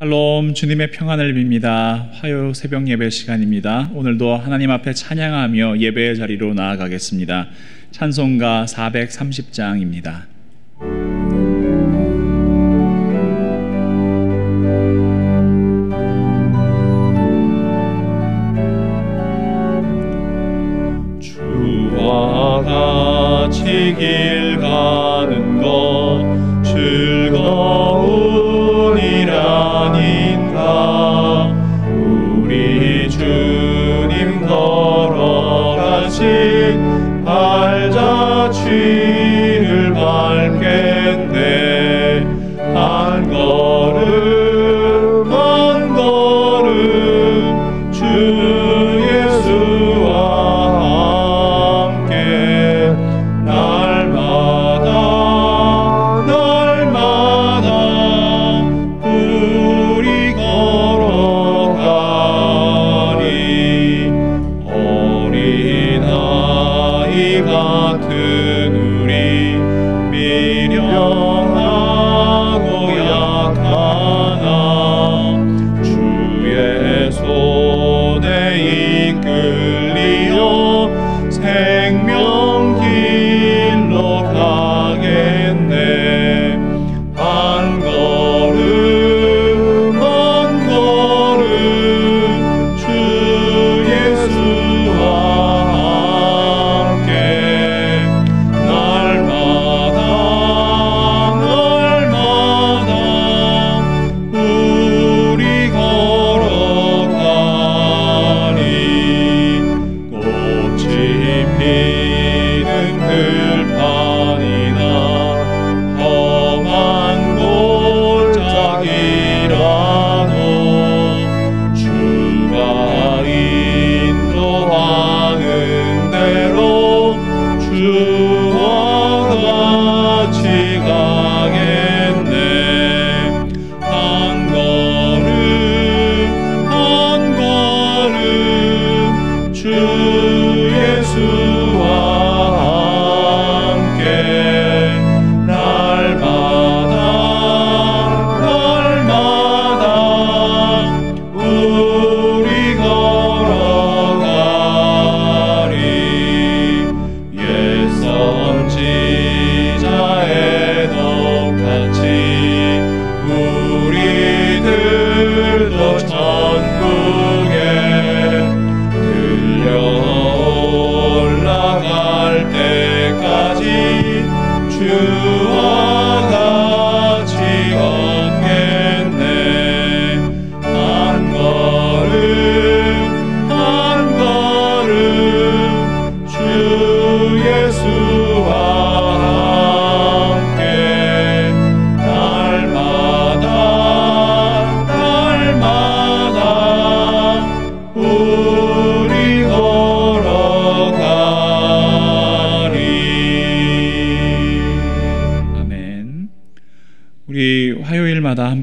샬롬 주님의 평안을 빕니다. 화요 새벽 예배 시간입니다. 오늘도 하나님 앞에 찬양하며 예배의 자리로 나아가겠습니다. 찬송가 430장입니다.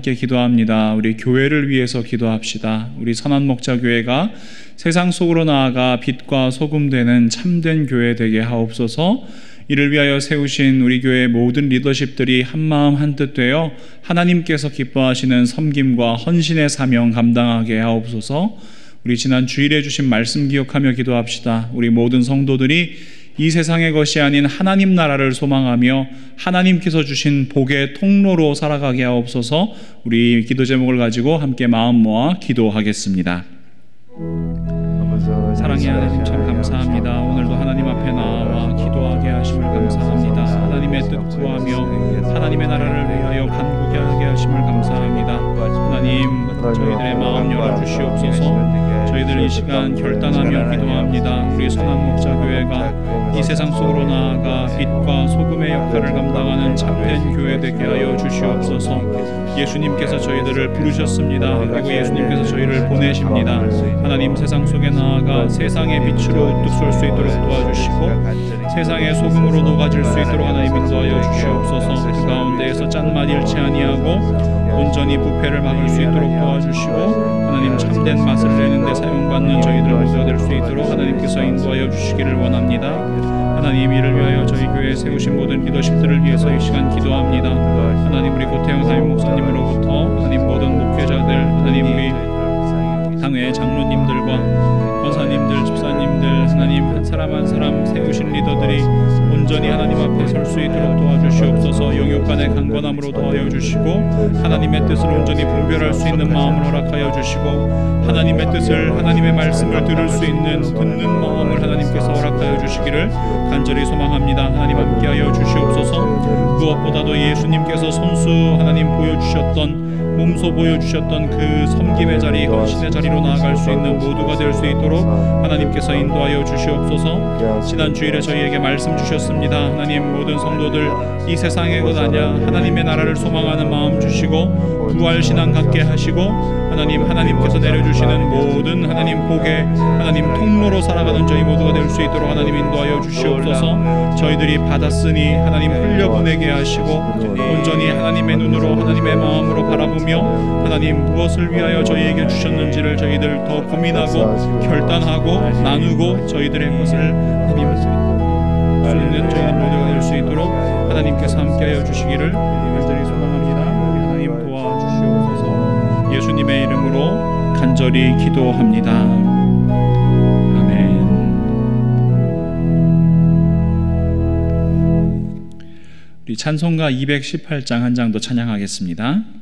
함께 기도합니다. 우리 교회를 위해서 기도합시다. 우리 선한 목자 교회가 세상 속으로 나아가 빛과 소금 되는 참된 교회 되게 하옵소서. 이를 위하여 세우신 우리 교회 모든 리더십들이 한 마음 한뜻 되어 하나님께서 기뻐하시는 섬김과 헌신의 사명 감당하게 하옵소서. 우리 지난 주일에 주신 말씀 기억하며 기도합시다. 우리 모든 성도들이 이 세상의 것이 아닌 하나님 나라를 소망하며 하나님께서 주신 복의 통로로 살아가게 하옵소서. 우리 기도 제목을 가지고 함께 마음 모아 기도하겠습니다. 사랑의 하나님 참 감사합니다. 오늘도 하나님 앞에 나와 기도하게 하심을 감사합니다. 하나님의 뜻 구하며 하나님의 나라를 위하여 간구게 하게 하심을 감사합니다. 하나님 저희들의 마음 열어 주시옵소서. 저희들 이 시간 결단하며 기도합니다. 우리 선한 목자 교회가 이 세상 속으로 나아가 빛과 소금의 역할을 감당하는 참된 교회 되게 하여 주시옵소서. 예수님께서 저희들을 부르셨습니다. 그리고 예수님께서 저희를 보내십니다. 하나님 세상 속에 나아가 세상의 빛으로 우뚝 설 수 있도록 도와주시고 세상의 소금으로 녹아질 수 있도록 하나님 인도하여 주시옵소서. 그 가운데에서 짠맛 잃지 아니하고 온전히 부패를 막을 수 있도록 도와주시고 하나님 참된 맛을 내는데 사용받는 저희들 모두가 될 수 있도록 하나님께서 인도하여 주시기를 원합니다. 하나님 이를 위하여 저희 교회에 세우신 모든 리더십들을 위해서 이 시간 기도합니다. 하나님 우리 고태영 사임 목사님으로부터 하나님 모든 목회자들 당회 장로님들과 권사님들, 집사님들, 하나님 한 사람 한 사람 세우신 리더들이 온전히 하나님 앞에 설 수 있도록 도와주시옵소서. 영육간의 강건함으로 도하여 주시고 하나님의 뜻을 온전히 분별할 수 있는 마음을 허락하여 주시고 하나님의 뜻을 하나님의 말씀을 들을 수 있는 듣는 마음을 하나님께서 허락하여 주시기를 간절히 소망합니다. 하나님 함께하여 주시옵소서. 무엇보다도 예수님께서 손수 하나님 보여주셨던 몸소 보여주셨던 그 섬김의 자리, 헌신의 자리로 나아갈 수 있는 모두가 될 수 있도록 하나님께서 인도하여 주시옵소서. 지난 주일에 저희에게 말씀 주셨습니다. 하나님 모든 성도들 이 세상의 것 아니야 하나님의 나라를 소망하는 마음 주시고 부활 신앙 갖게 하시고 하나님 하나님께서 내려주시는 모든 하나님 복의 하나님 통로로 살아가는 저희 모두가 될 수 있도록 하나님 인도하여 주시옵소서. 저희들이 받았으니 하나님 흘려 보내게 하시고 온전히 하나님의 눈으로 하나님의 마음으로 바라보며 하나님 무엇을 위하여 저희에게 주셨는지를 저희들 더 고민하고 결단하고 나누고 저희들의 것을 하나님 수 있는 저희들 모두가 될 수 있도록 하나님께서 함께하여 주시기를 간절히 예수님의 이름으로 간절히 기도합니다. 찬송가 218장 한 장 더 찬양하겠습니다.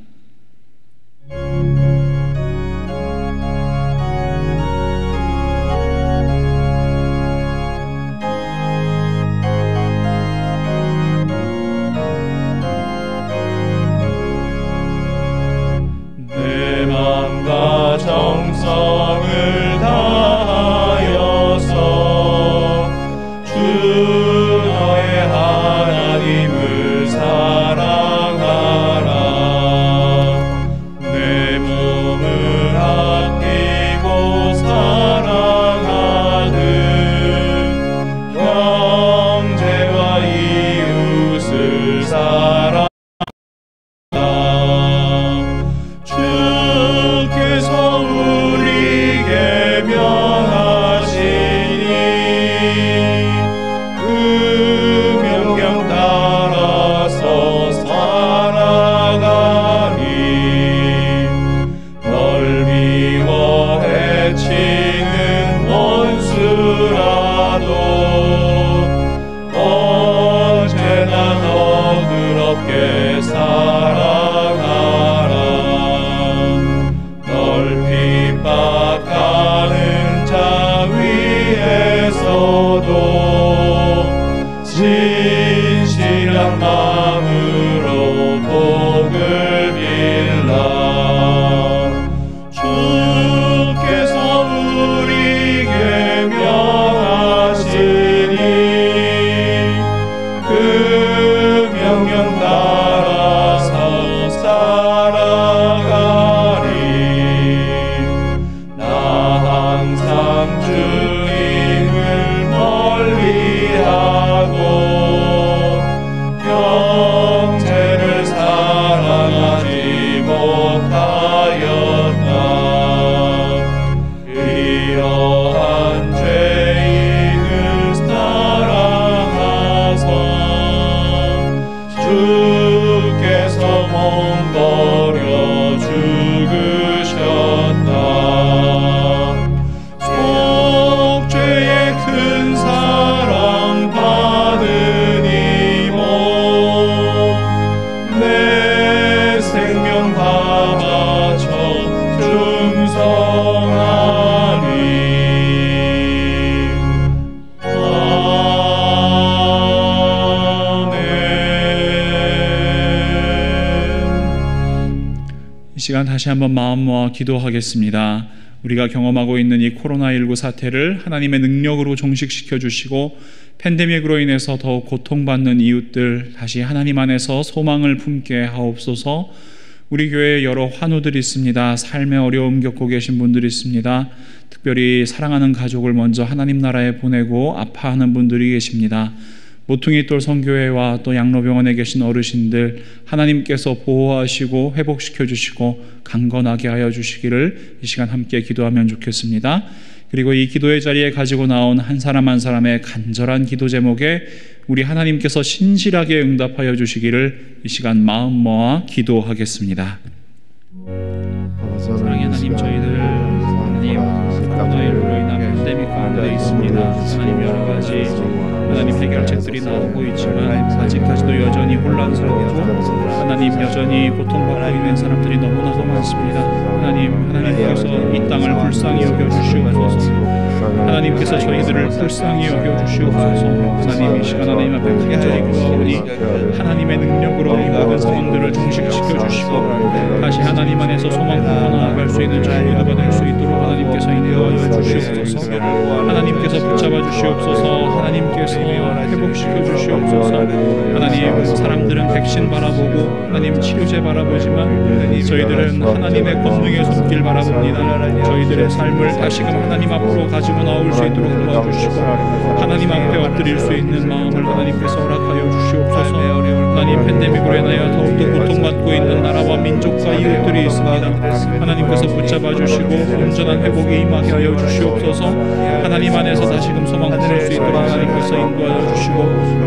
진실한 마 다시 한번 마음 모아 기도하겠습니다. 우리가 경험하고 있는 이 코로나19 사태를 하나님의 능력으로 종식시켜 주시고 팬데믹으로 인해서 더욱 고통받는 이웃들 다시 하나님 안에서 소망을 품게 하옵소서. 우리 교회에 여러 환우들이 있습니다. 삶의 어려움 겪고 계신 분들이 있습니다. 특별히 사랑하는 가족을 먼저 하나님 나라에 보내고 아파하는 분들이 계십니다. 모퉁이 돌 성교회와 또 양로병원에 계신 어르신들 하나님께서 보호하시고 회복시켜 주시고 강건하게 하여 주시기를 이 시간 함께 기도하면 좋겠습니다. 그리고 이 기도의 자리에 가지고 나온 한 사람 한 사람의 간절한 기도 제목에 우리 하나님께서 신실하게 응답하여 주시기를 이 시간 마음 모아 기도하겠습니다. 사랑의 하나님 저희들 하나님 코로나19로 인한 팬데믹 가운데 있습니다. 하나님 여러 가지 하나님 해결 책들이 나오고 있지만 아직까지도 여전히 혼란스럽고 하나님 여전히 고통받고 있는 사람들이 너무나도 많습니다. 하나님 하나님께서 이 땅을 불쌍히 여겨 주시옵소서. 하나님께서 저희들을 불쌍히 여겨 주시옵소서. 하나님 이 시간 하나님 앞에 간절히 구하오니 하나님의 능력으로 이 모든 상황들을 종식시켜 주시고 다시 하나님 안에서 소망으로 나아갈 수 있는 저희 모두가 될 수 있도록 하나님께서 인도하여 주시옵소서. 하나님께서 붙잡아 주시옵소서. 하나님께서 회복시켜 주시옵소서. 하나님 사람들은 백신 바라보고 하나님 치료제 바라보지만 저희들은 하나님의 권능의 손길 바라봅니다. 저희들의 삶을 다시금 하나님 앞으로 가지고 나올 수 있도록 도와주시고 하나님 앞에 엎드릴 수 있는 마음을 하나님께서 허락하여 주시옵소서. 하나님 팬데믹으로 인하여 더욱더 고통받고 있는 나라와 민족과 이웃들이 있습니다. 하나님께서 붙잡아 주시고 온전한 회복이 임하게 하여 주시옵소서. 하나님 안에서 다시금 소망 부를 수 있도록 하나님께서 인도하여 주시고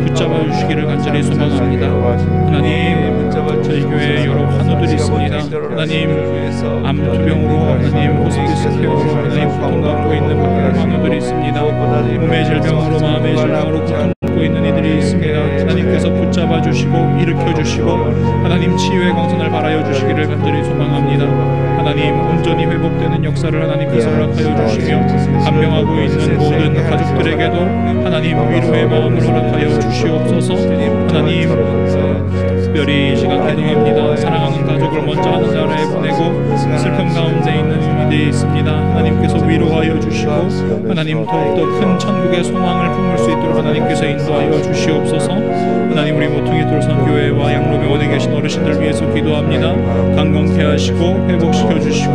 붙잡아 주시기를 간절히 소망합니다. 하나님 저희 교회에 여러 환우들이 있습니다. 하나님 암투병으로 하나님 호스피스 케어로 하나님 고통받고 있는 많은 환우들이 있습니다. 몸의 질병으로 마음의 질병으로 있는 이들이 있습니다. 하나님께서 붙잡아 주시고 일으켜 주시고 하나님 치유의 광선을 바라여 주시기를 간절히 소망합니다. 하나님 온전히 회복되는 역사를 하나님께서 허락하여 주시며 간병하고 있는 모든 가족들에게도 하나님 위로의 마음을 허락하여 주시옵소서. 하나님 특별히 이 시간 기도합니다. 사랑하는 가족을 먼저 하는 나라에 보내고 슬픔 가운데 있는 이들이 있습니다. 하나님께서 위로하여 주시고 하나님 더욱더 큰 천국의 소망을 품을 수 있도록 하나님께서 인도하여 주시옵소서. 하나님 우리 모퉁이 돌선 교회와 양로에 원에 계신 어르신들 위해서 기도합니다. 강건케 하시고 회복시켜 주시고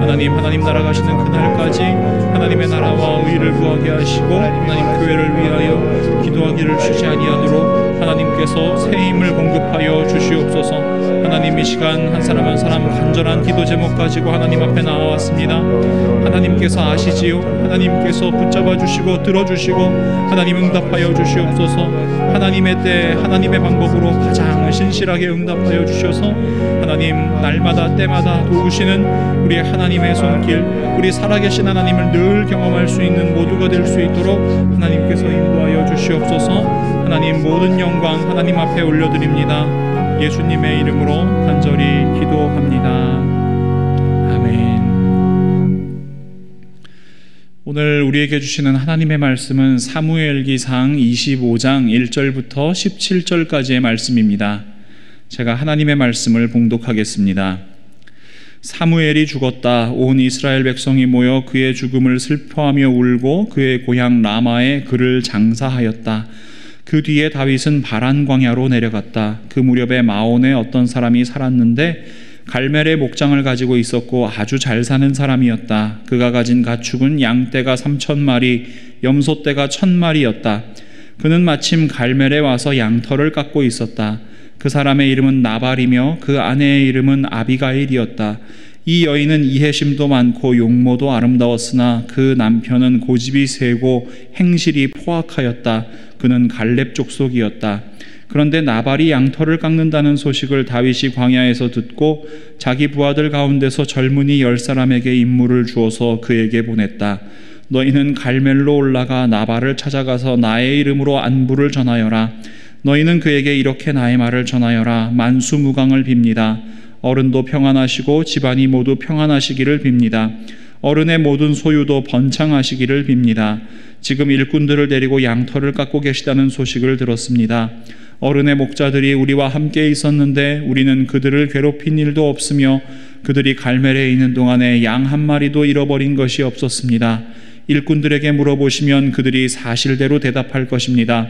하나님 하나님 나라 가시는 그날까지 하나님의 나라와 의를 구하게 하시고 하나님 교회를 위하여 기도하기를 쉬지 아니하도록 하나님께서 새 힘을 공급하여 주시옵소서. 하나님 이 시간 한 사람 한 사람 간절한 기도 제목 가지고 하나님 앞에 나와왔습니다. 하나님께서 아시지요. 하나님께서 붙잡아 주시고 들어 주시고 하나님 응답하여 주시옵소서. 하나님의 때 하나님의 방법으로 가장 신실하게 응답하여 주셔서 하나님 날마다 때마다 도우시는 우리 하나님의 손길 우리 살아계신 하나님을 늘 경험할 수 있는 모두가 될 수 있도록 하나님께서 인도하여 주시옵소서. 하나님 모든 영광 하나님 앞에 올려드립니다. 예수님의 이름으로 간절히 기도합니다. 아멘. 오늘 우리에게 주시는 하나님의 말씀은 사무엘기상 25장 1절부터 17절까지의 말씀입니다. 제가 하나님의 말씀을 봉독하겠습니다. 사무엘이 죽었다. 온 이스라엘 백성이 모여 그의 죽음을 슬퍼하며 울고 그의 고향 라마에 그를 장사하였다. 그 뒤에 다윗은 바란 광야로 내려갔다. 그 무렵에 마온에 어떤 사람이 살았는데 갈멜의 목장을 가지고 있었고 아주 잘 사는 사람이었다. 그가 가진 가축은 양떼가 삼천 마리, 염소떼가 천 마리였다. 그는 마침 갈멜에 와서 양털을 깎고 있었다. 그 사람의 이름은 나발이며 그 아내의 이름은 아비가일이었다. 이 여인은 이해심도 많고 용모도 아름다웠으나 그 남편은 고집이 세고 행실이 포악하였다. 그는 갈렙 족속이었다. 그런데 나발이 양털을 깎는다는 소식을 다윗이 광야에서 듣고 자기 부하들 가운데서 젊은이 열 사람에게 임무를 주어서 그에게 보냈다. 너희는 갈멜로 올라가 나발을 찾아가서 나의 이름으로 안부를 전하여라. 너희는 그에게 이렇게 나의 말을 전하여라. 만수무강을 빕니다. 어른도 평안하시고 집안이 모두 평안하시기를 빕니다. 어른의 모든 소유도 번창하시기를 빕니다. 지금 일꾼들을 데리고 양털을 깎고 계시다는 소식을 들었습니다. 어른의 목자들이 우리와 함께 있었는데 우리는 그들을 괴롭힌 일도 없으며 그들이 갈멜에 있는 동안에 양 한 마리도 잃어버린 것이 없었습니다. 일꾼들에게 물어보시면 그들이 사실대로 대답할 것입니다.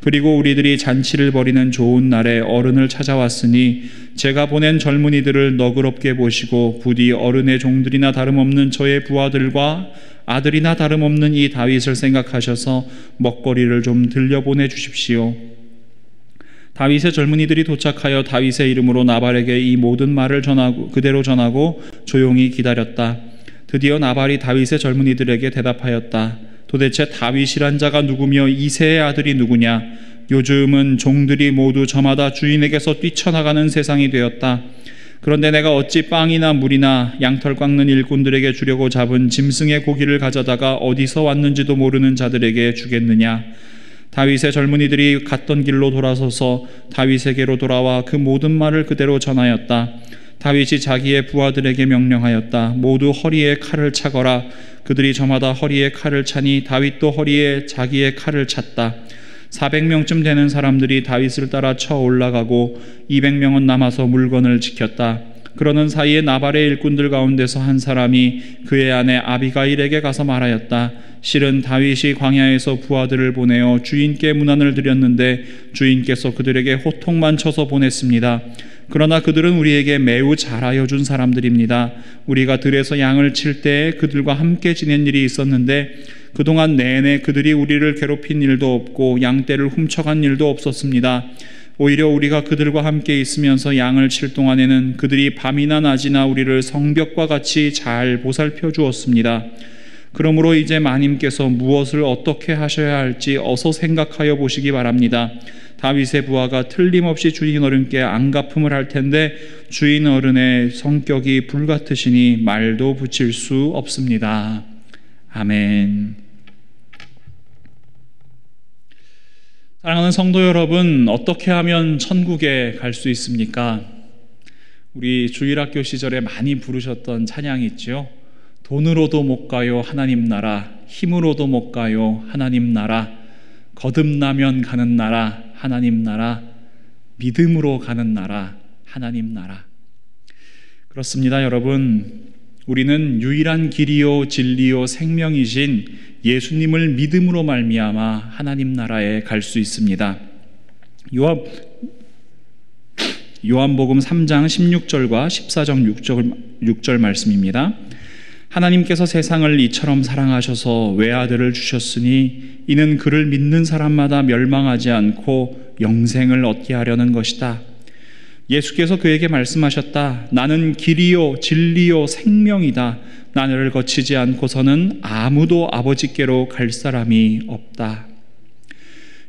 그리고 우리들이 잔치를 벌이는 좋은 날에 어른을 찾아왔으니 제가 보낸 젊은이들을 너그럽게 보시고 부디 어른의 종들이나 다름없는 저의 부하들과 아들이나 다름없는 이 다윗을 생각하셔서 먹거리를 좀 들려보내 주십시오. 다윗의 젊은이들이 도착하여 다윗의 이름으로 나발에게 이 모든 말을 전하고 그대로 전하고 조용히 기다렸다. 드디어 나발이 다윗의 젊은이들에게 대답하였다. 도대체 다윗이란 자가 누구며 이세의 아들이 누구냐? 요즘은 종들이 모두 저마다 주인에게서 뛰쳐나가는 세상이 되었다. 그런데 내가 어찌 빵이나 물이나 양털 깎는 일꾼들에게 주려고 잡은 짐승의 고기를 가져다가 어디서 왔는지도 모르는 자들에게 주겠느냐? 다윗의 젊은이들이 갔던 길로 돌아서서 다윗에게로 돌아와 그 모든 말을 그대로 전하였다. 다윗이 자기의 부하들에게 명령하였다. 모두 허리에 칼을 차거라. 그들이 저마다 허리에 칼을 차니 다윗도 허리에 자기의 칼을 찼다. 400명쯤 되는 사람들이 다윗을 따라 쳐 올라가고 200명은 남아서 물건을 지켰다. 그러는 사이에 나발의 일꾼들 가운데서 한 사람이 그의 아내 아비가일에게 가서 말하였다. 실은 다윗이 광야에서 부하들을 보내어 주인께 문안을 드렸는데 주인께서 그들에게 호통만 쳐서 보냈습니다. 그러나 그들은 우리에게 매우 잘하여 준 사람들입니다. 우리가 들에서 양을 칠때 그들과 함께 지낸 일이 있었는데 그동안 내내 그들이 우리를 괴롭힌 일도 없고 양떼를 훔쳐간 일도 없었습니다. 오히려 우리가 그들과 함께 있으면서 양을 칠 동안에는 그들이 밤이나 낮이나 우리를 성벽과 같이 잘 보살펴 주었습니다. 그러므로 이제 마님께서 무엇을 어떻게 하셔야 할지 어서 생각하여 보시기 바랍니다. 다윗의 부하가 틀림없이 주인 어른께 안갚음을 할 텐데 주인 어른의 성격이 불같으시니 말도 붙일 수 없습니다. 아멘. 사랑하는 성도 여러분, 어떻게 하면 천국에 갈 수 있습니까? 우리 주일학교 시절에 많이 부르셨던 찬양이 있죠. 돈으로도 못 가요, 하나님 나라. 힘으로도 못 가요, 하나님 나라. 거듭나면 가는 나라, 하나님 나라. 믿음으로 가는 나라, 하나님 나라. 그렇습니다, 여러분. 우리는 유일한 길이요 진리요 생명이신 예수님을 믿음으로 말미암아 하나님 나라에 갈 수 있습니다. 요한 요한복음 3장 16절과 14장 6절, 6절 말씀입니다. 하나님께서 세상을 이처럼 사랑하셔서 외아들을 주셨으니 이는 그를 믿는 사람마다 멸망하지 않고 영생을 얻게 하려는 것이다. 예수께서 그에게 말씀하셨다. 나는 길이요, 진리요, 생명이다. 나를 거치지 않고서는 아무도 아버지께로 갈 사람이 없다.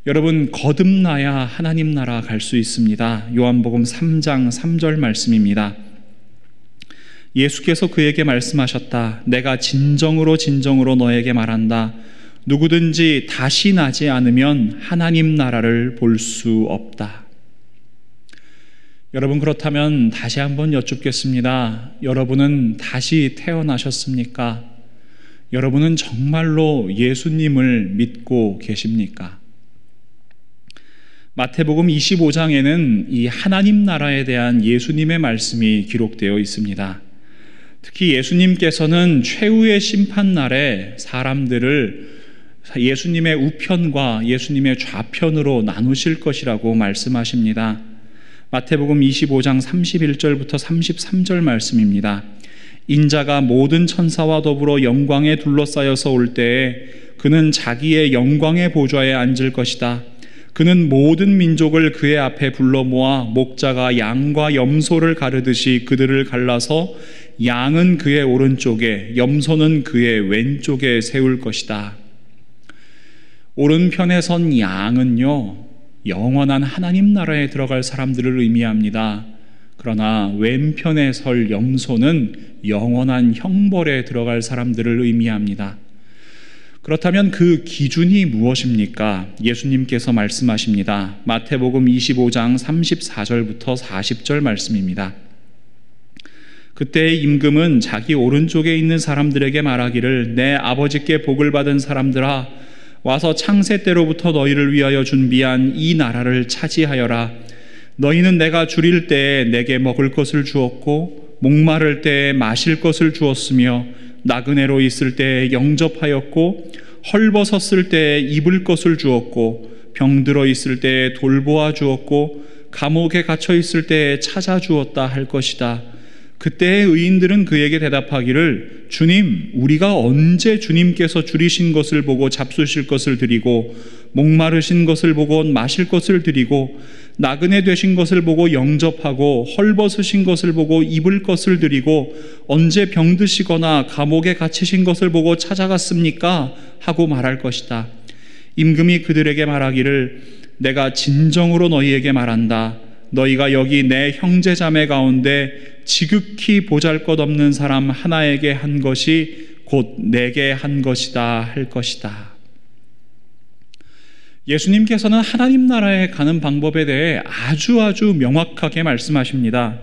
여러분, 거듭나야 하나님 나라 갈 수 있습니다. 요한복음 3장 3절 말씀입니다. 예수께서 그에게 말씀하셨다. 내가 진정으로 진정으로 너에게 말한다. 누구든지 다시 나지 않으면 하나님 나라를 볼 수 없다. 여러분 그렇다면 다시 한번 여쭙겠습니다. 여러분은 다시 태어나셨습니까? 여러분은 정말로 예수님을 믿고 계십니까? 마태복음 25장에는 이 하나님 나라에 대한 예수님의 말씀이 기록되어 있습니다. 특히 예수님께서는 최후의 심판 날에 사람들을 예수님의 우편과 예수님의 좌편으로 나누실 것이라고 말씀하십니다. 마태복음 25장 31절부터 33절 말씀입니다. 인자가 모든 천사와 더불어 영광에 둘러싸여서 올 때에 그는 자기의 영광의 보좌에 앉을 것이다. 그는 모든 민족을 그의 앞에 불러 모아 목자가 양과 염소를 가르듯이 그들을 갈라서 양은 그의 오른쪽에 염소는 그의 왼쪽에 세울 것이다. 오른편에 선 양은요, 영원한 하나님 나라에 들어갈 사람들을 의미합니다. 그러나 왼편에 설 염소는 영원한 형벌에 들어갈 사람들을 의미합니다. 그렇다면 그 기준이 무엇입니까? 예수님께서 말씀하십니다. 마태복음 25장 34절부터 40절 말씀입니다. 그때 임금은 자기 오른쪽에 있는 사람들에게 말하기를 내 아버지께 복을 받은 사람들아 와서 창세 때로부터 너희를 위하여 준비한 이 나라를 차지하여라. 너희는 내가 줄일 때에 내게 먹을 것을 주었고 목마를 때에 마실 것을 주었으며 나그네로 있을 때에 영접하였고 헐벗었을 때에 입을 것을 주었고 병들어 있을 때에 돌보아 주었고 감옥에 갇혀 있을 때에 찾아 주었다 할 것이다. 그때의 의인들은 그에게 대답하기를 주님, 우리가 언제 주님께서 줄이신 것을 보고 잡수실 것을 드리고 목마르신 것을 보고 마실 것을 드리고 나그네 되신 것을 보고 영접하고 헐벗으신 것을 보고 입을 것을 드리고 언제 병드시거나 감옥에 갇히신 것을 보고 찾아갔습니까? 하고 말할 것이다. 임금이 그들에게 말하기를 내가 진정으로 너희에게 말한다. 너희가 여기 내 형제 자매 가운데 지극히 보잘 것 없는 사람 하나에게 한 것이 곧 내게 한 것이다 할 것이다. 예수님께서는 하나님 나라에 가는 방법에 대해 아주 아주 명확하게 말씀하십니다.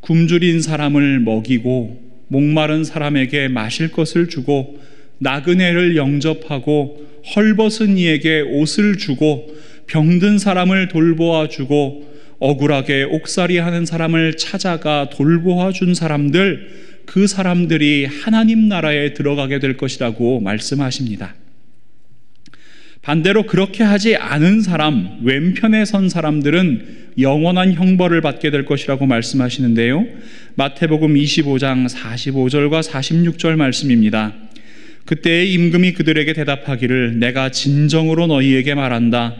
굶주린 사람을 먹이고 목마른 사람에게 마실 것을 주고 나그네를 영접하고 헐벗은 이에게 옷을 주고 병든 사람을 돌보아 주고 억울하게 옥살이 하는 사람을 찾아가 돌보아 준 사람들 그 사람들이 하나님 나라에 들어가게 될 것이라고 말씀하십니다. 반대로 그렇게 하지 않은 사람, 왼편에 선 사람들은 영원한 형벌을 받게 될 것이라고 말씀하시는데요. 마태복음 25장 45절과 46절 말씀입니다. 그때 임금이 그들에게 대답하기를 내가 진정으로 너희에게 말한다.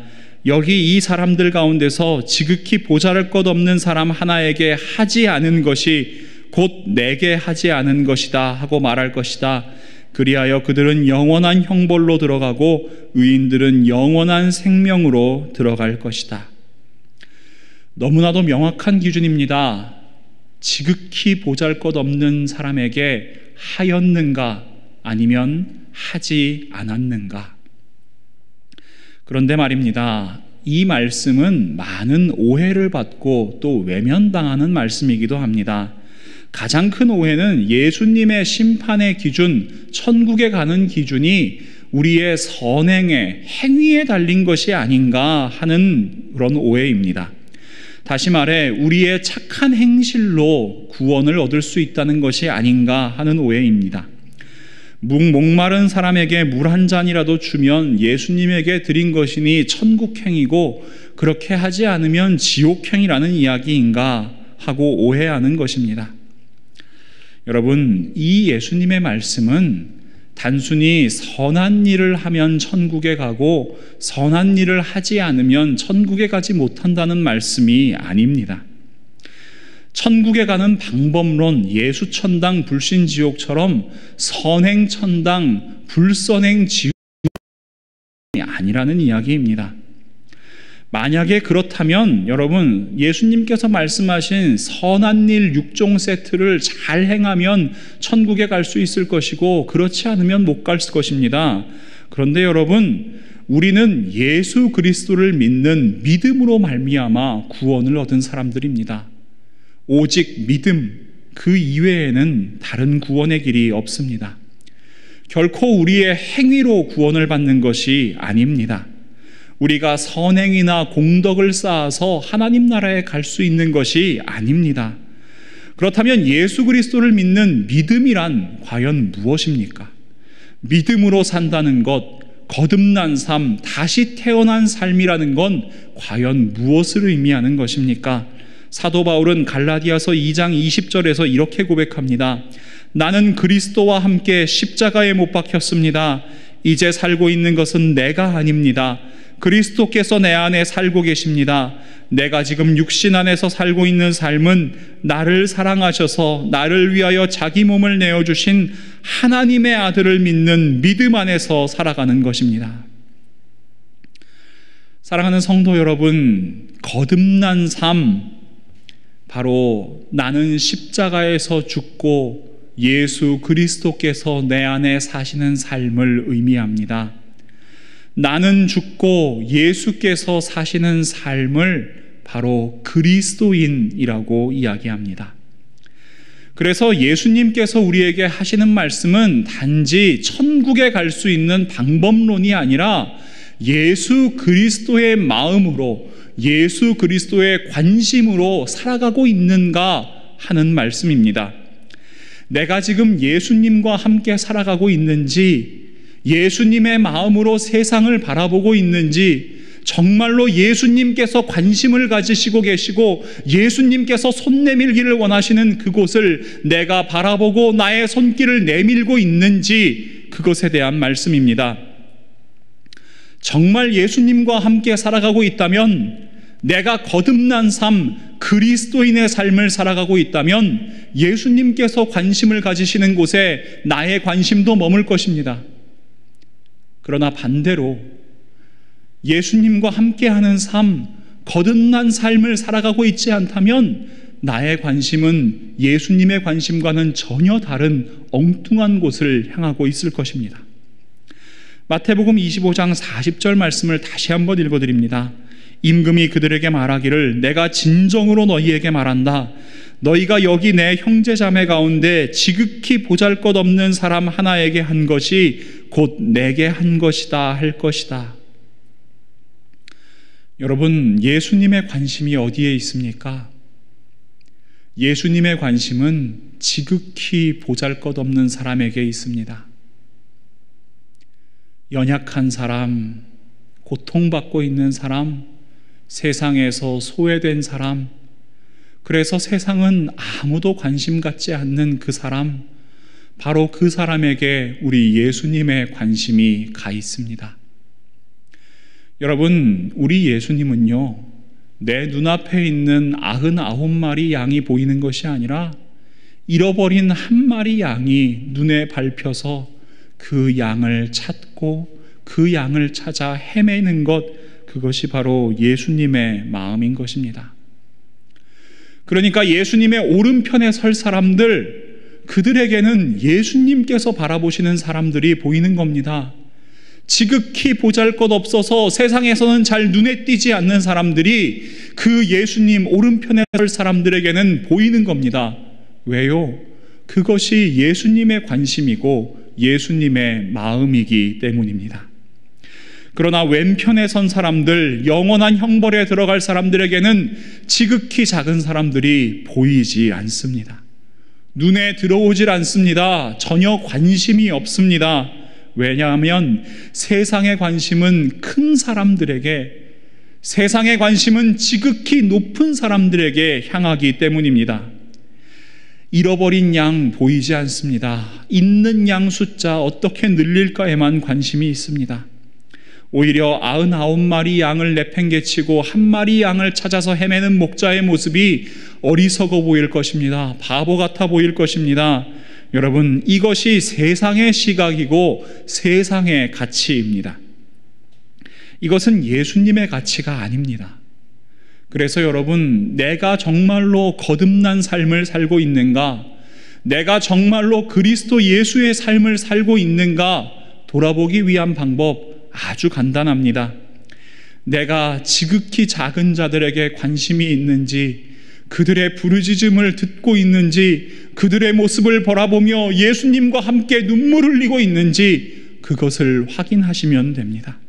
여기 이 사람들 가운데서 지극히 보잘것 없는 사람 하나에게 하지 않은 것이 곧 내게 하지 않은 것이다 하고 말할 것이다. 그리하여 그들은 영원한 형벌로 들어가고 의인들은 영원한 생명으로 들어갈 것이다. 너무나도 명확한 기준입니다. 지극히 보잘 것 없는 사람에게 하였는가 아니면 하지 않았는가. 그런데 말입니다. 이 말씀은 많은 오해를 받고 또 외면당하는 말씀이기도 합니다. 가장 큰 오해는 예수님의 심판의 기준, 천국에 가는 기준이 우리의 선행에, 행위에 달린 것이 아닌가 하는 그런 오해입니다. 다시 말해, 우리의 착한 행실로 구원을 얻을 수 있다는 것이 아닌가 하는 오해입니다. 목마른 사람에게 물 한 잔이라도 주면 예수님에게 드린 것이니 천국행이고 그렇게 하지 않으면 지옥행이라는 이야기인가 하고 오해하는 것입니다. 여러분, 이 예수님의 말씀은 단순히 선한 일을 하면 천국에 가고 선한 일을 하지 않으면 천국에 가지 못한다는 말씀이 아닙니다. 천국에 가는 방법론, 예수 천당, 불신 지옥처럼 선행 천당, 불선행 지옥이 아니라는 이야기입니다. 만약에 그렇다면 여러분 예수님께서 말씀하신 선한 일 6종 세트를 잘 행하면 천국에 갈 수 있을 것이고 그렇지 않으면 못 갈 것입니다. 그런데 여러분 우리는 예수 그리스도를 믿는 믿음으로 말미암아 구원을 얻은 사람들입니다. 오직 믿음 그 이외에는 다른 구원의 길이 없습니다. 결코 우리의 행위로 구원을 받는 것이 아닙니다. 우리가 선행이나 공덕을 쌓아서 하나님 나라에 갈 수 있는 것이 아닙니다. 그렇다면 예수 그리스도를 믿는 믿음이란 과연 무엇입니까? 믿음으로 산다는 것, 거듭난 삶, 다시 태어난 삶이라는 건 과연 무엇을 의미하는 것입니까? 사도 바울은 갈라디아서 2장 20절에서 이렇게 고백합니다. 나는 그리스도와 함께 십자가에 못 박혔습니다. 이제 살고 있는 것은 내가 아닙니다. 그리스도께서 내 안에 살고 계십니다. 내가 지금 육신 안에서 살고 있는 삶은 나를 사랑하셔서 나를 위하여 자기 몸을 내어주신 하나님의 아들을 믿는 믿음 안에서 살아가는 것입니다. 사랑하는 성도 여러분, 거듭난 삶, 바로 나는 십자가에서 죽고 예수 그리스도께서 내 안에 사시는 삶을 의미합니다. 나는 죽고 예수께서 사시는 삶을 바로 그리스도인이라고 이야기합니다. 그래서 예수님께서 우리에게 하시는 말씀은 단지 천국에 갈 수 있는 방법론이 아니라 예수 그리스도의 마음으로 예수 그리스도의 관심으로 살아가고 있는가 하는 말씀입니다. 내가 지금 예수님과 함께 살아가고 있는지 예수님의 마음으로 세상을 바라보고 있는지 정말로 예수님께서 관심을 가지시고 계시고 예수님께서 손 내밀기를 원하시는 그곳을 내가 바라보고 나의 손길을 내밀고 있는지 그것에 대한 말씀입니다. 정말 예수님과 함께 살아가고 있다면 내가 거듭난 삶, 그리스도인의 삶을 살아가고 있다면 예수님께서 관심을 가지시는 곳에 나의 관심도 머물 것입니다. 그러나 반대로 예수님과 함께하는 삶, 거듭난 삶을 살아가고 있지 않다면 나의 관심은 예수님의 관심과는 전혀 다른 엉뚱한 곳을 향하고 있을 것입니다. 마태복음 25장 40절 말씀을 다시 한번 읽어드립니다. 임금이 그들에게 말하기를 내가 진정으로 너희에게 말한다. 너희가 여기 내 형제 자매 가운데 지극히 보잘 것 없는 사람 하나에게 한 것이 곧 내게 한 것이다 할 것이다. 여러분, 예수님의 관심이 어디에 있습니까? 예수님의 관심은 지극히 보잘 것 없는 사람에게 있습니다. 연약한 사람, 고통받고 있는 사람, 세상에서 소외된 사람, 그래서 세상은 아무도 관심 갖지 않는 그 사람, 바로 그 사람에게 우리 예수님의 관심이 가 있습니다. 여러분, 우리 예수님은요, 내 눈앞에 있는 아흔아홉 마리 양이 보이는 것이 아니라 잃어버린 한 마리 양이 눈에 밟혀서 그 양을 찾고 그 양을 찾아 헤매는 것, 그것이 바로 예수님의 마음인 것입니다. 그러니까 예수님의 오른편에 설 사람들, 그들에게는 예수님께서 바라보시는 사람들이 보이는 겁니다. 지극히 보잘 것 없어서 세상에서는 잘 눈에 띄지 않는 사람들이 그 예수님 오른편에 설 사람들에게는 보이는 겁니다. 왜요? 그것이 예수님의 관심이고 예수님의 마음이기 때문입니다. 그러나 왼편에 선 사람들, 영원한 형벌에 들어갈 사람들에게는 지극히 작은 사람들이 보이지 않습니다. 눈에 들어오질 않습니다. 전혀 관심이 없습니다. 왜냐하면 세상의 관심은 큰 사람들에게, 세상의 관심은 지극히 높은 사람들에게 향하기 때문입니다. 잃어버린 양 보이지 않습니다. 있는 양 숫자 어떻게 늘릴까에만 관심이 있습니다. 오히려 아흔아홉 마리 양을 내팽개치고 한 마리 양을 찾아서 헤매는 목자의 모습이 어리석어 보일 것입니다. 바보 같아 보일 것입니다. 여러분, 이것이 세상의 시각이고 세상의 가치입니다. 이것은 예수님의 가치가 아닙니다. 그래서 여러분, 내가 정말로 거듭난 삶을 살고 있는가? 내가 정말로 그리스도 예수의 삶을 살고 있는가? 돌아보기 위한 방법, 아주 간단합니다. 내가 지극히 작은 자들에게 관심이 있는지, 그들의 부르짖음을 듣고 있는지, 그들의 모습을 바라보며 예수님과 함께 눈물 흘리고 있는지, 그것을 확인하시면 됩니다.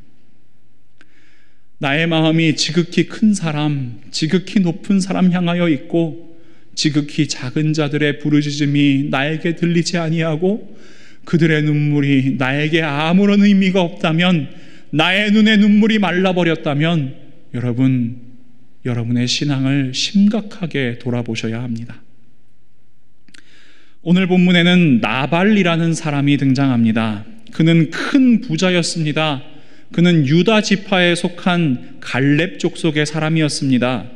나의 마음이 지극히 큰 사람, 지극히 높은 사람 향하여 있고, 지극히 작은 자들의 부르짖음이 나에게 들리지 아니하고, 그들의 눈물이 나에게 아무런 의미가 없다면, 나의 눈에 눈물이 말라버렸다면, 여러분, 여러분의 신앙을 심각하게 돌아보셔야 합니다. 오늘 본문에는 나발이라는 사람이 등장합니다. 그는 큰 부자였습니다. 그는 유다 지파에 속한 갈렙 족속의 사람이었습니다.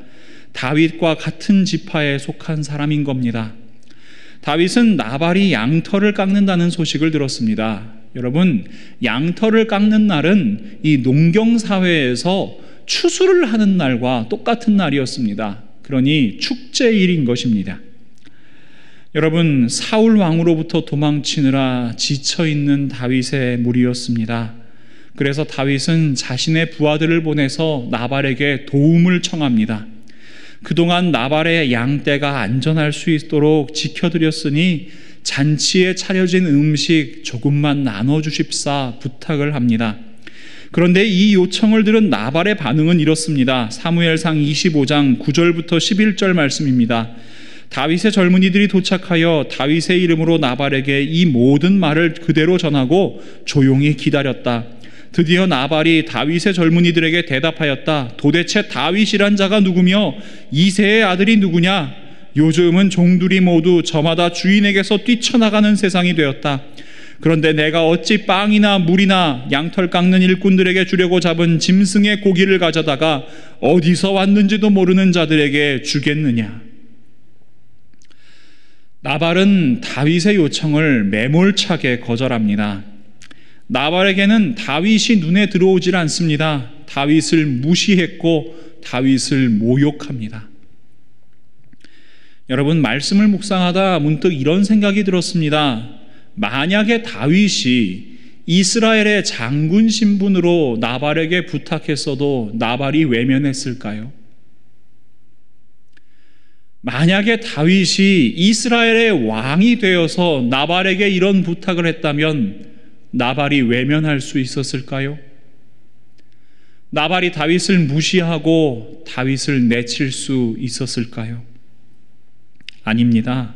다윗과 같은 지파에 속한 사람인 겁니다. 다윗은 나발이 양털을 깎는다는 소식을 들었습니다. 여러분, 양털을 깎는 날은 이 농경 사회에서 추수를 하는 날과 똑같은 날이었습니다. 그러니 축제일인 것입니다. 여러분, 사울 왕으로부터 도망치느라 지쳐 있는 다윗의 무리였습니다. 그래서 다윗은 자신의 부하들을 보내서 나발에게 도움을 청합니다. 그동안 나발의 양떼가 안전할 수 있도록 지켜드렸으니 잔치에 차려진 음식 조금만 나눠주십사 부탁을 합니다. 그런데 이 요청을 들은 나발의 반응은 이렇습니다. 사무엘상 25장 9절부터 11절 말씀입니다. 다윗의 젊은이들이 도착하여 다윗의 이름으로 나발에게 이 모든 말을 그대로 전하고 조용히 기다렸다. 드디어 나발이 다윗의 젊은이들에게 대답하였다. 도대체 다윗이란 자가 누구며 이세의 아들이 누구냐? 요즘은 종들이 모두 저마다 주인에게서 뛰쳐나가는 세상이 되었다. 그런데 내가 어찌 빵이나 물이나 양털 깎는 일꾼들에게 주려고 잡은 짐승의 고기를 가져다가 어디서 왔는지도 모르는 자들에게 주겠느냐? 나발은 다윗의 요청을 매몰차게 거절합니다. 나발에게는 다윗이 눈에 들어오질 않습니다. 다윗을 무시했고 다윗을 모욕합니다. 여러분 말씀을 묵상하다 문득 이런 생각이 들었습니다. 만약에 다윗이 이스라엘의 장군 신분으로 나발에게 부탁했어도 나발이 외면했을까요? 만약에 다윗이 이스라엘의 왕이 되어서 나발에게 이런 부탁을 했다면 나발이 외면할 수 있었을까요? 나발이 다윗을 무시하고 다윗을 내칠 수 있었을까요? 아닙니다.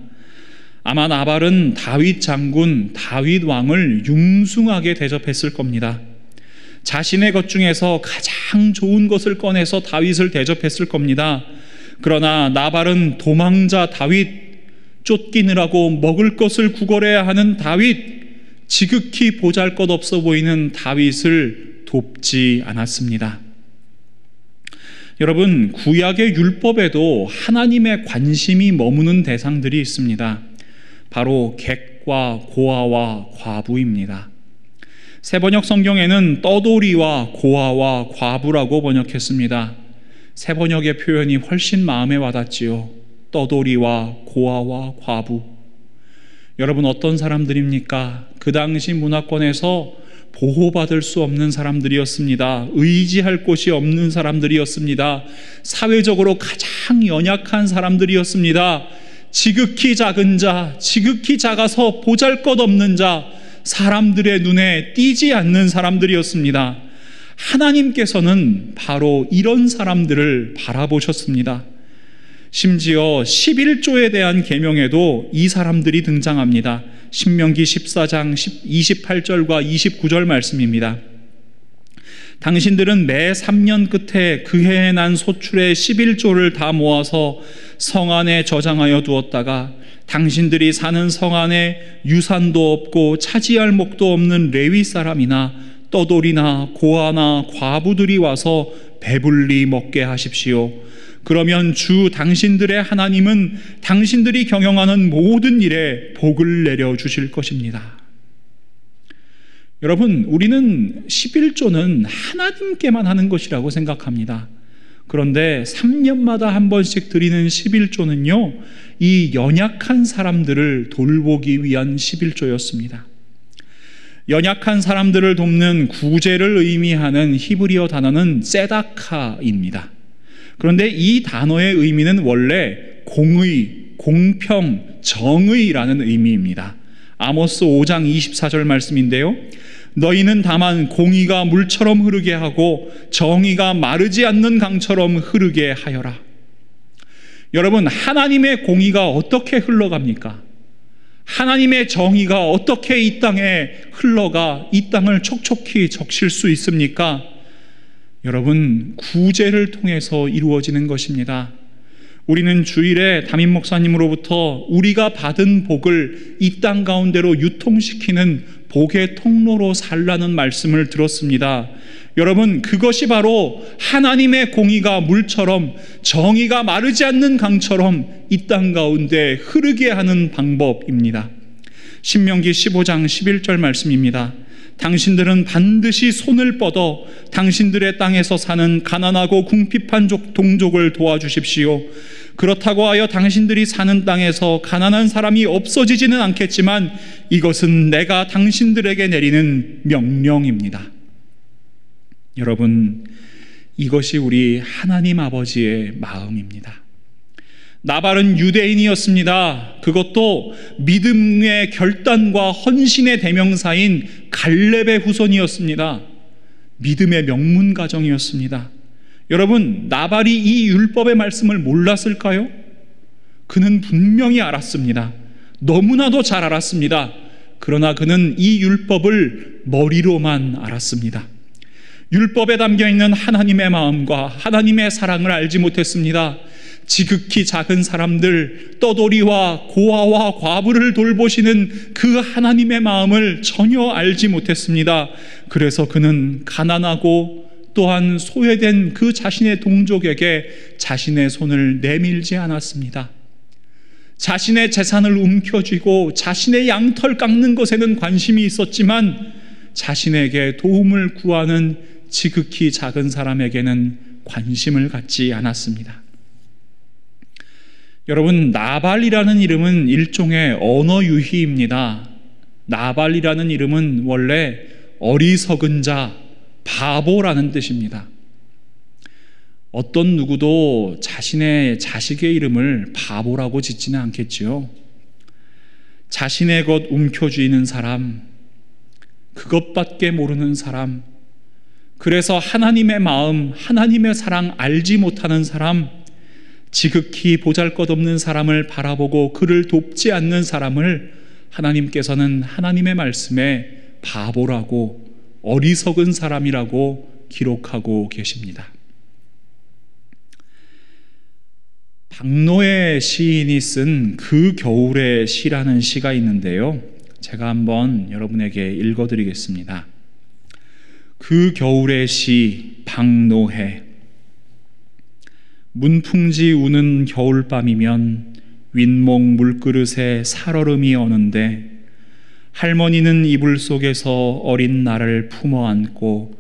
아마 나발은 다윗 장군, 다윗 왕을 융숭하게 대접했을 겁니다. 자신의 것 중에서 가장 좋은 것을 꺼내서 다윗을 대접했을 겁니다. 그러나 나발은 도망자 다윗, 쫓기느라고 먹을 것을 구걸해야 하는 다윗, 지극히 보잘 것 없어 보이는 다윗을 돕지 않았습니다. 여러분, 구약의 율법에도 하나님의 관심이 머무는 대상들이 있습니다. 바로 객과 고아와 과부입니다. 세번역 성경에는 떠돌이와 고아와 과부라고 번역했습니다. 세번역의 표현이 훨씬 마음에 와닿지요. 떠돌이와 고아와 과부. 여러분 어떤 사람들입니까? 그 당시 문화권에서 보호받을 수 없는 사람들이었습니다. 의지할 곳이 없는 사람들이었습니다. 사회적으로 가장 연약한 사람들이었습니다. 지극히 작은 자, 지극히 작아서 보잘 것 없는 자, 사람들의 눈에 띄지 않는 사람들이었습니다. 하나님께서는 바로 이런 사람들을 바라보셨습니다. 심지어 11조에 대한 계명에도 이 사람들이 등장합니다. 신명기 14장 28절과 29절 말씀입니다. 당신들은 매 3년 끝에 그 해에 난 소출의 11조를 다 모아서 성 안에 저장하여 두었다가 당신들이 사는 성 안에 유산도 없고 차지할 목도 없는 레위 사람이나 떠돌이나 고아나 과부들이 와서 배불리 먹게 하십시오. 그러면 주 당신들의 하나님은 당신들이 경영하는 모든 일에 복을 내려 주실 것입니다. 여러분, 우리는 11조는 하나님께만 하는 것이라고 생각합니다. 그런데 3년마다 한 번씩 드리는 11조는요, 이 연약한 사람들을 돌보기 위한 11조였습니다. 연약한 사람들을 돕는 구제를 의미하는 히브리어 단어는 세다카입니다. 그런데 이 단어의 의미는 원래 공의, 공평, 정의라는 의미입니다. 아모스 5장 24절 말씀인데요. 너희는 다만 공의가 물처럼 흐르게 하고 정의가 마르지 않는 강처럼 흐르게 하여라. 여러분, 하나님의 공의가 어떻게 흘러갑니까? 하나님의 정의가 어떻게 이 땅에 흘러가 이 땅을 촉촉히 적실 수 있습니까? 여러분, 구제를 통해서 이루어지는 것입니다. 우리는 주일에 담임 목사님으로부터 우리가 받은 복을 이 땅 가운데로 유통시키는 복의 통로로 살라는 말씀을 들었습니다. 여러분, 그것이 바로 하나님의 공의가 물처럼 정의가 마르지 않는 강처럼 이 땅 가운데 흐르게 하는 방법입니다. 신명기 15장 11절 말씀입니다. 당신들은 반드시 손을 뻗어 당신들의 땅에서 사는 가난하고 궁핍한 동족을 도와주십시오. 그렇다고 하여 당신들이 사는 땅에서 가난한 사람이 없어지지는 않겠지만 이것은 내가 당신들에게 내리는 명령입니다. 여러분, 이것이 우리 하나님 아버지의 마음입니다. 나발은 유대인이었습니다. 그것도 믿음의 결단과 헌신의 대명사인 갈렙의 후손이었습니다. 믿음의 명문 가정이었습니다. 여러분, 나발이 이 율법의 말씀을 몰랐을까요? 그는 분명히 알았습니다. 너무나도 잘 알았습니다. 그러나 그는 이 율법을 머리로만 알았습니다. 율법에 담겨 있는 하나님의 마음과 하나님의 사랑을 알지 못했습니다. 지극히 작은 사람들, 떠돌이와 고아와 과부를 돌보시는 그 하나님의 마음을 전혀 알지 못했습니다. 그래서 그는 가난하고 또한 소외된 그 자신의 동족에게 자신의 손을 내밀지 않았습니다. 자신의 재산을 움켜쥐고 자신의 양털 깎는 것에는 관심이 있었지만 자신에게 도움을 구하는 지극히 작은 사람에게는 관심을 갖지 않았습니다. 여러분, 나발이라는 이름은 일종의 언어 유희입니다. 나발이라는 이름은 원래 어리석은 자, 바보라는 뜻입니다. 어떤 누구도 자신의 자식의 이름을 바보라고 짓지는 않겠지요. 자신의 것 움켜쥐는 사람, 그것밖에 모르는 사람, 그래서 하나님의 마음, 하나님의 사랑 알지 못하는 사람, 지극히 보잘 것 없는 사람을 바라보고 그를 돕지 않는 사람을 하나님께서는 하나님의 말씀에 바보라고 어리석은 사람이라고 기록하고 계십니다. 박노의 시인이 쓴 그 겨울의 시라는 시가 있는데요. 제가 한번 여러분에게 읽어드리겠습니다. 그 겨울의 시 박노해 문풍지 우는 겨울밤이면 윗목 물그릇에 살얼음이 어는데 할머니는 이불 속에서 어린 나를 품어 안고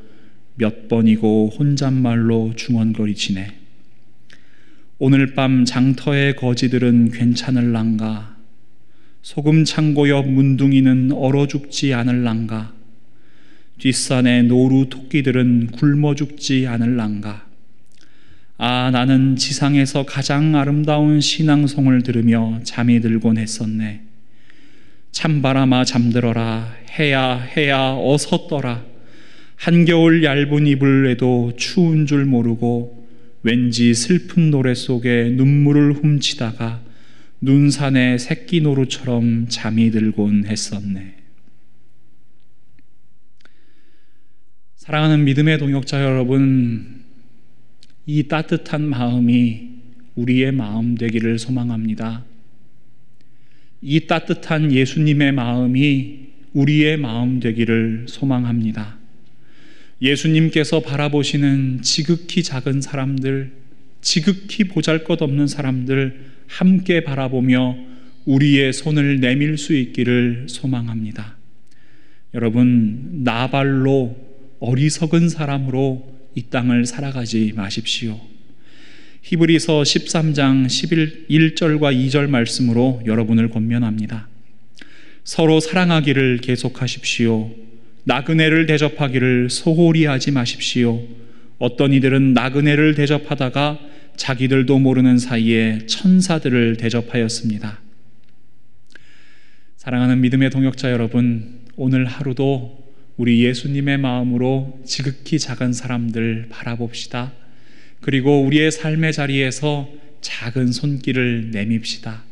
몇 번이고 혼잣말로 중얼거리치네. 오늘 밤 장터의 거지들은 괜찮을랑가? 소금 창고 옆 문둥이는 얼어 죽지 않을랑가? 뒷산의 노루 토끼들은 굶어 죽지 않을랑가? 아, 나는 지상에서 가장 아름다운 신앙송을 들으며 잠이 들곤 했었네. 찬바람아 잠들어라. 해야, 해야, 어서 떠라. 한겨울 얇은 이불에도 추운 줄 모르고 왠지 슬픈 노래 속에 눈물을 훔치다가 눈산의 새끼 노루처럼 잠이 들곤 했었네. 사랑하는 믿음의 동역자 여러분, 이 따뜻한 마음이 우리의 마음 되기를 소망합니다. 이 따뜻한 예수님의 마음이 우리의 마음 되기를 소망합니다. 예수님께서 바라보시는 지극히 작은 사람들, 지극히 보잘 것 없는 사람들 함께 바라보며 우리의 손을 내밀 수 있기를 소망합니다. 여러분, 나발로 어리석은 사람으로 이 땅을 살아가지 마십시오. 히브리서 13장 11절과 2절 말씀으로 여러분을 권면합니다. 서로 사랑하기를 계속하십시오. 나그네를 대접하기를 소홀히 하지 마십시오. 어떤 이들은 나그네를 대접하다가 자기들도 모르는 사이에 천사들을 대접하였습니다. 사랑하는 믿음의 동역자 여러분, 오늘 하루도 우리 예수님의 마음으로 지극히 작은 사람들 바라봅시다. 그리고 우리의 삶의 자리에서 작은 손길을 내밉시다.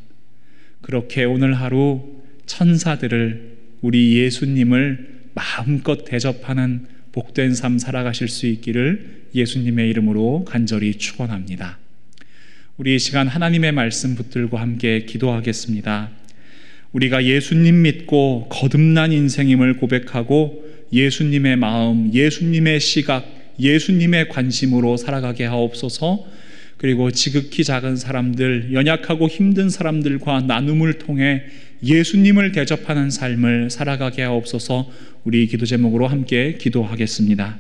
그렇게 오늘 하루 천사들을 우리 예수님을 마음껏 대접하는 복된 삶 살아가실 수 있기를 예수님의 이름으로 간절히 축원합니다. 우리 이 시간 하나님의 말씀 붙들고 함께 기도하겠습니다. 우리가 예수님 믿고 거듭난 인생임을 고백하고 예수님의 마음, 예수님의 시각, 예수님의 관심으로 살아가게 하옵소서. 그리고 지극히 작은 사람들, 연약하고 힘든 사람들과 나눔을 통해 예수님을 대접하는 삶을 살아가게 하옵소서. 우리 기도 제목으로 함께 기도하겠습니다.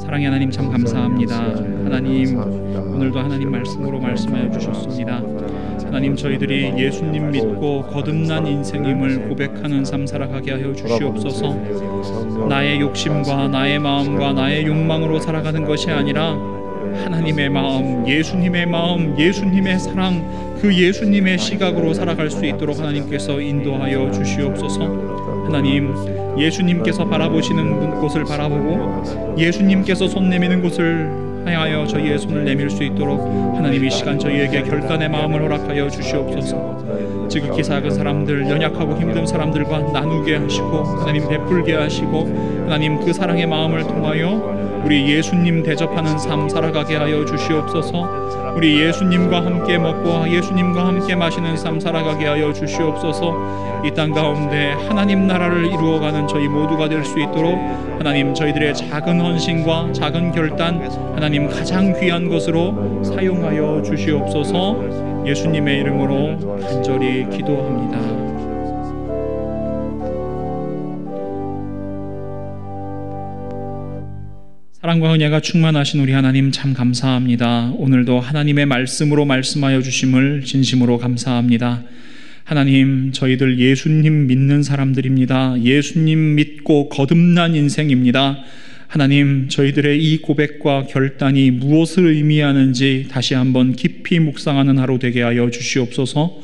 사랑의 하나님 참 감사합니다. 하나님 오늘도 하나님 말씀으로 말씀하여 주셨습니다. 하나님 저희들이 예수님 믿고 거듭난 인생임을 고백하는 삶 살아가게 하여 주시옵소서. 나의 욕심과 나의 마음과 나의 욕망으로 살아가는 것이 아니라 하나님의 마음, 예수님의 마음, 예수님의 사랑, 그 예수님의 시각으로 살아갈 수 있도록 하나님께서 인도하여 주시옵소서. 하나님, 예수님께서 바라보시는 곳을 바라보고 예수님께서 손 내미는 곳을 하여 저희의 손을 내밀 수 있도록 하나님 이 시간 저희에게 결단의 마음을 허락하여 주시옵소서. 지극히 작은 사람들, 연약하고 힘든 사람들과 나누게 하시고 하나님 베풀게 하시고 하나님 그 사랑의 마음을 통하여 우리 예수님 대접하는 삶 살아가게 하여 주시옵소서. 우리 예수님과 함께 먹고 예수님과 함께 마시는 삶 살아가게 하여 주시옵소서. 이 땅 가운데 하나님 나라를 이루어가는 저희 모두가 될 수 있도록 하나님 저희들의 작은 헌신과 작은 결단 하나님 가장 귀한 것으로 사용하여 주시옵소서. 예수님의 이름으로 간절히 기도합니다. 사랑과 은혜가 충만하신 우리 하나님 참 감사합니다. 오늘도 하나님의 말씀으로 말씀하여 주심을 진심으로 감사합니다. 하나님, 저희들 예수님 믿는 사람들입니다. 예수님 믿고 거듭난 인생입니다. 하나님, 저희들의 이 고백과 결단이 무엇을 의미하는지 다시 한번 깊이 묵상하는 하루 되게 하여 주시옵소서.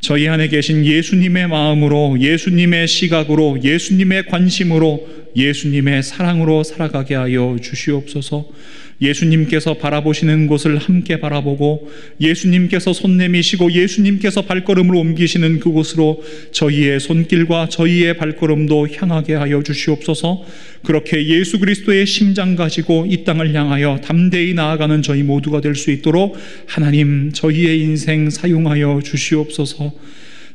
저희 안에 계신 예수님의 마음으로, 예수님의 시각으로, 예수님의 관심으로, 예수님의 사랑으로 살아가게 하여 주시옵소서. 예수님께서 바라보시는 곳을 함께 바라보고 예수님께서 손 내미시고 예수님께서 발걸음을 옮기시는 그곳으로 저희의 손길과 저희의 발걸음도 향하게 하여 주시옵소서. 그렇게 예수 그리스도의 심장 가지고 이 땅을 향하여 담대히 나아가는 저희 모두가 될 수 있도록 하나님 저희의 인생 사용하여 주시옵소서.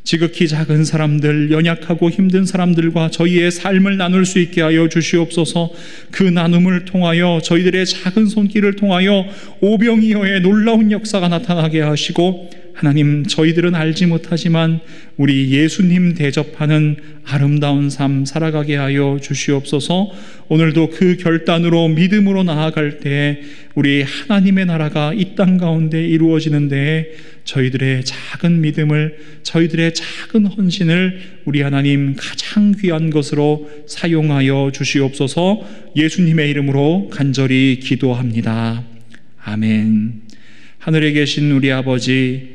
지극히 작은 사람들, 연약하고 힘든 사람들과 저희의 삶을 나눌 수 있게 하여 주시옵소서. 그 나눔을 통하여 저희들의 작은 손길을 통하여 오병이어의 놀라운 역사가 나타나게 하시고 하나님 저희들은 알지 못하지만 우리 예수님 대접하는 아름다운 삶 살아가게 하여 주시옵소서 오늘도 그 결단으로 믿음으로 나아갈 때 우리 하나님의 나라가 이 땅 가운데 이루어지는 데에 저희들의 작은 믿음을 저희들의 작은 헌신을 우리 하나님 가장 귀한 것으로 사용하여 주시옵소서 예수님의 이름으로 간절히 기도합니다. 아멘. 하늘에 계신 우리 아버지,